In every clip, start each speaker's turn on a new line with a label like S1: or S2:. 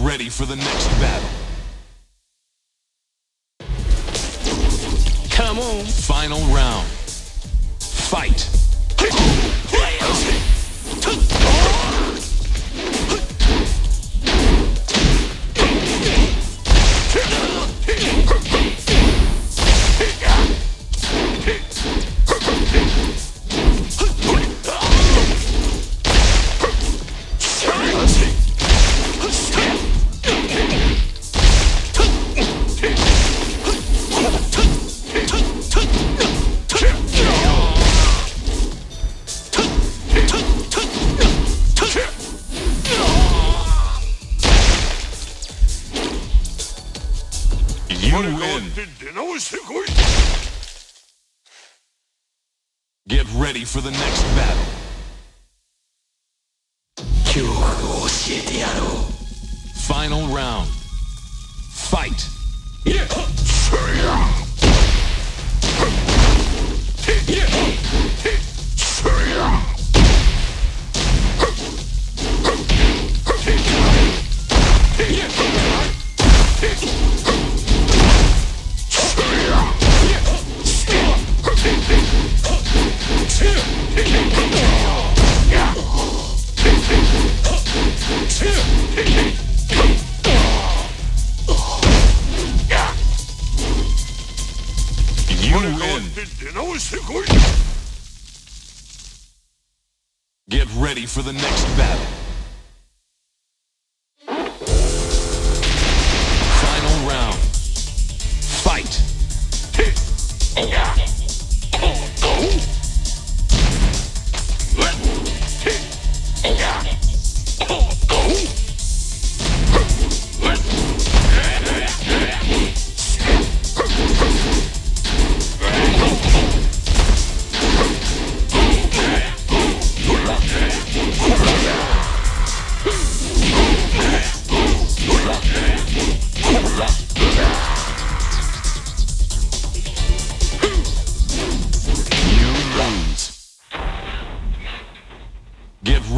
S1: ready for the next battle.
S2: Come on.
S1: Final round. Fight.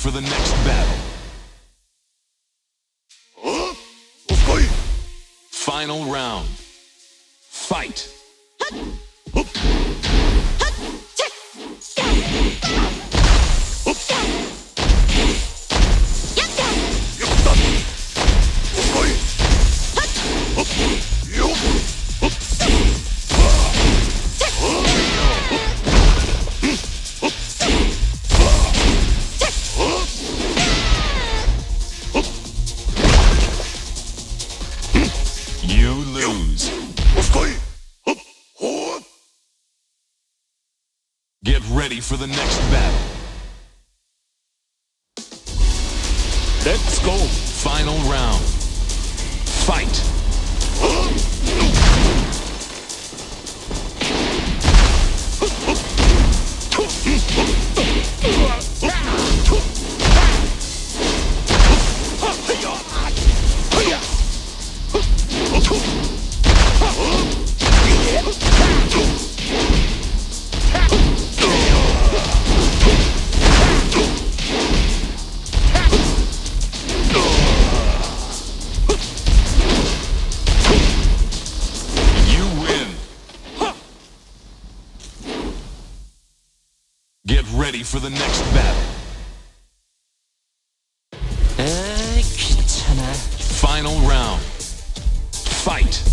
S1: for the next battle. Final round. Fight. for the next Final round. Fight.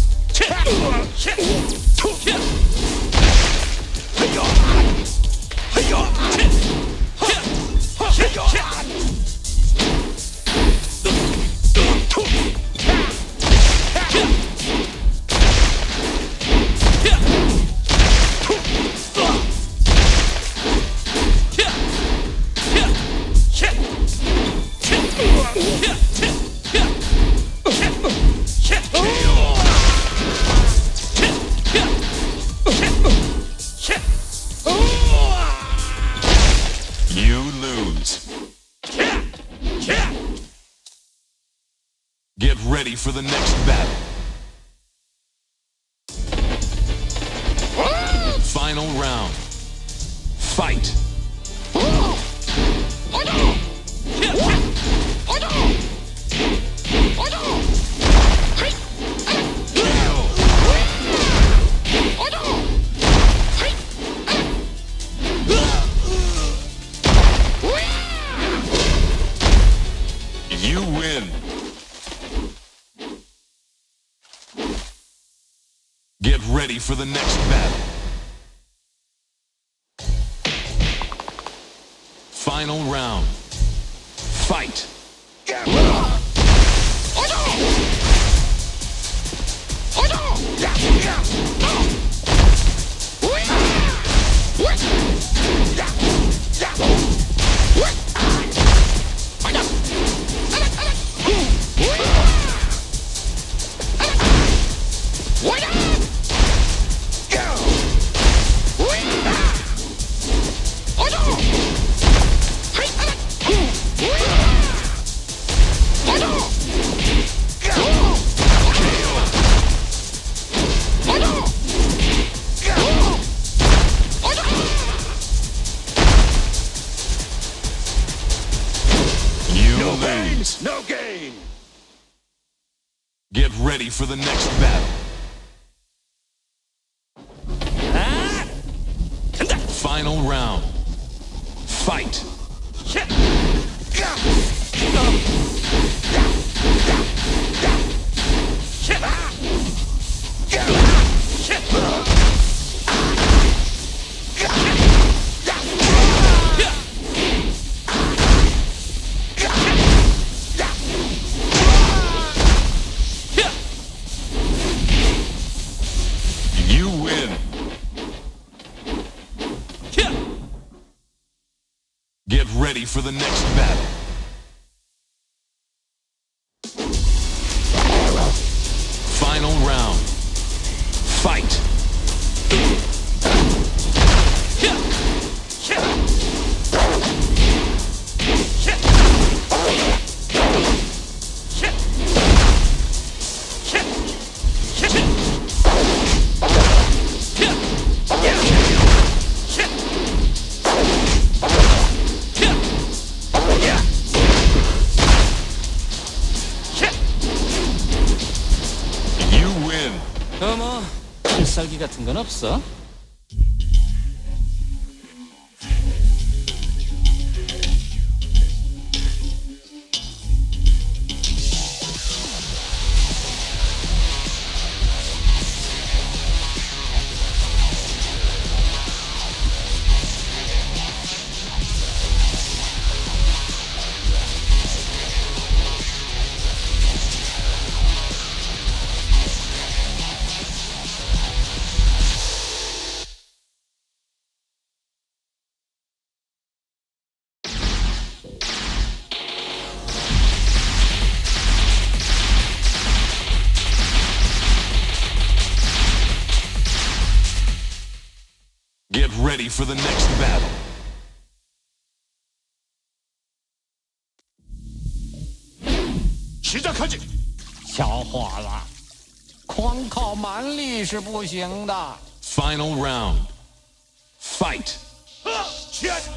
S1: You win. Get ready for the next battle. Final round. Fight. for the next for the next battle. Final round, fight. 切！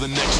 S1: the next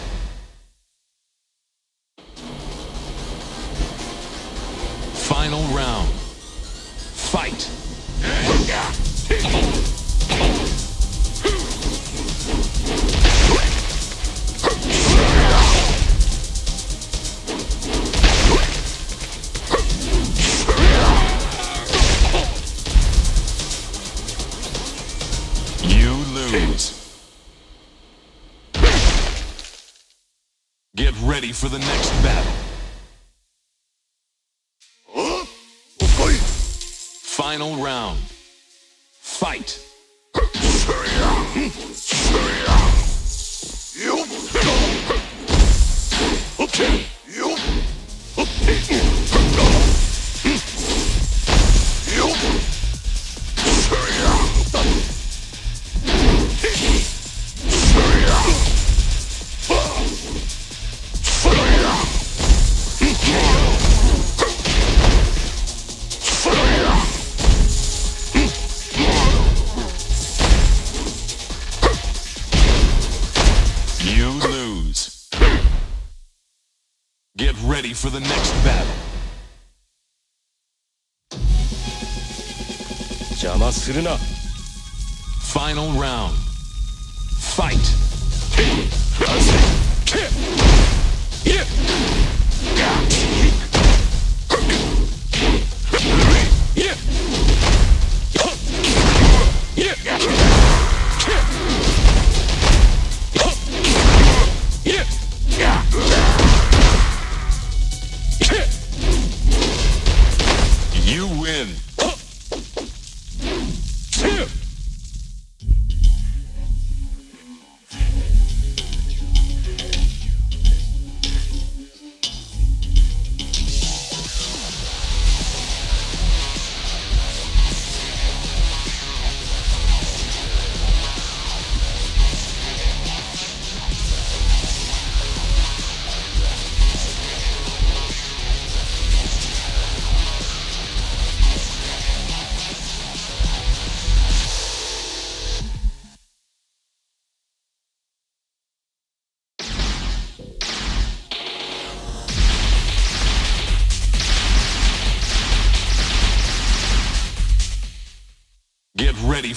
S1: for the next.
S3: Is enough?
S1: Final round. Fight.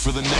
S1: for the next.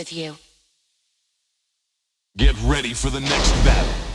S4: With you.
S1: Get ready for the next battle.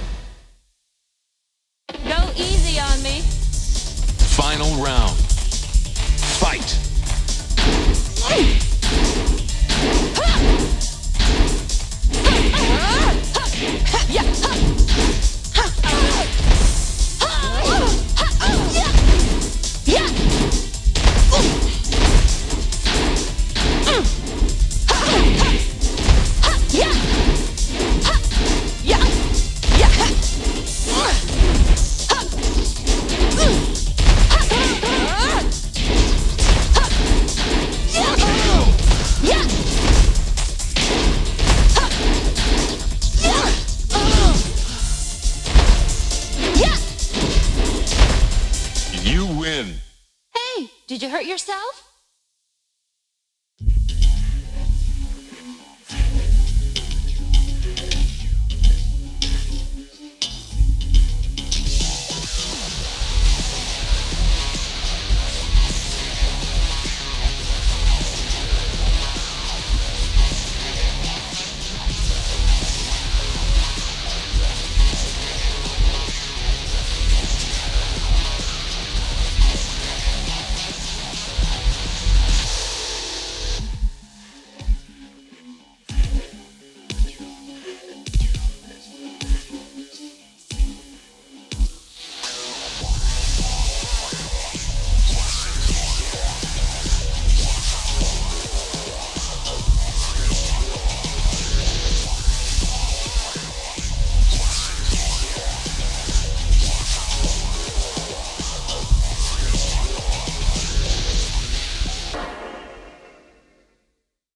S5: Did you hurt yourself?